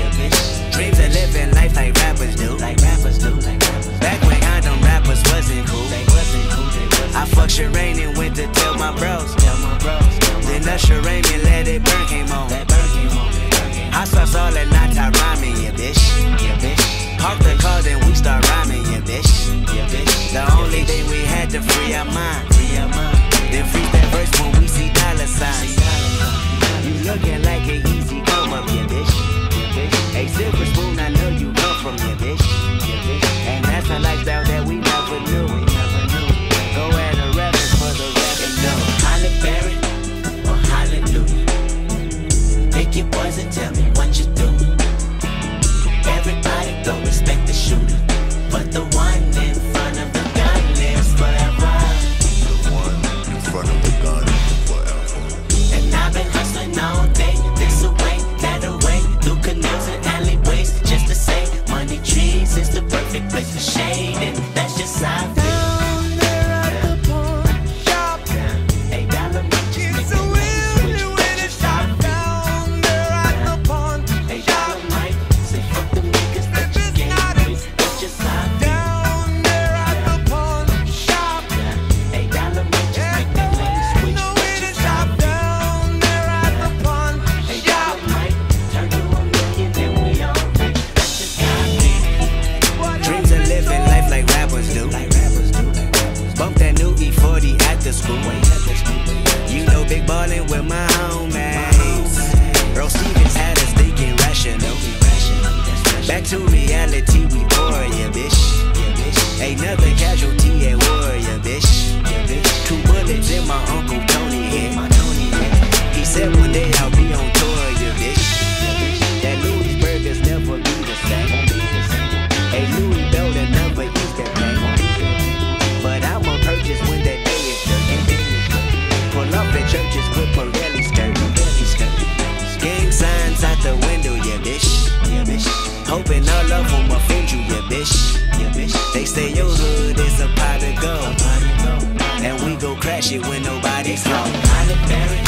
yeah, bitch. Dreams of living life like rappers do. Like wrappers do. Like rappers do. Back when condom rappers wasn't cool. They wasn't cool. I fucked Sherane and went to tell my bros. Tell my bros. Then Usher Raymond Let It Burn came on. That burn came on. I saw all night, I rhyming, yeah, bitch. Yeah, bitch. Park the car, then we start rhyming, yeah, bitch. Yeah, bitch. The only thing we had to free our mind. Free our mind. Then freeze that verse when we see dollar signs. place to shade. big ballin' with my homies. Earl Stevens had us thinking rational. Back to reality, we poor, yeah, bitch. Ain't nothing casual. hoping all of them offend you, yeah, bitch. Yeah, bitch. They say your hood is a pot of gold. And we go crash it when nobody's home.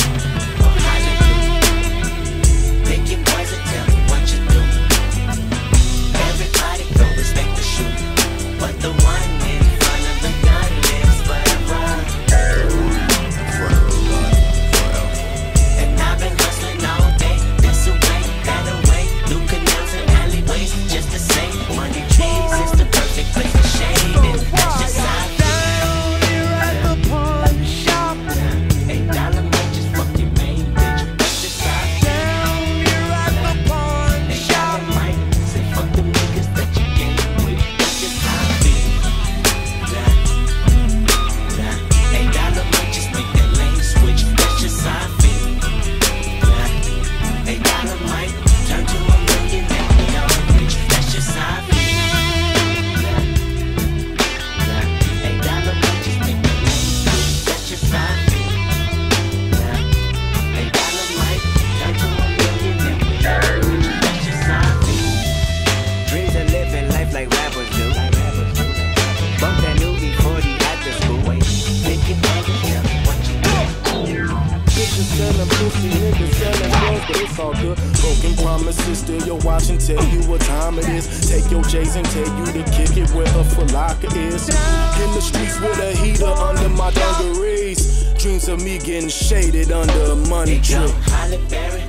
pussy niggas selling drugs, but it's all good. Broken promises, still your watch and tell you what time it is. Take your J's and tell you to kick it where a Flocka is. In the streets with a heater under my dungarees. Dreams of me getting shaded under a money tree. Halle Berry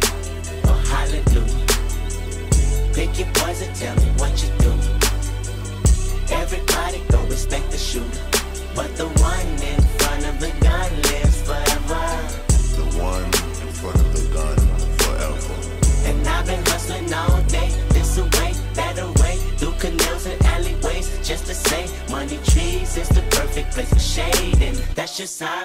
or Hallelujah. Pick your poison, tell me what you do. push.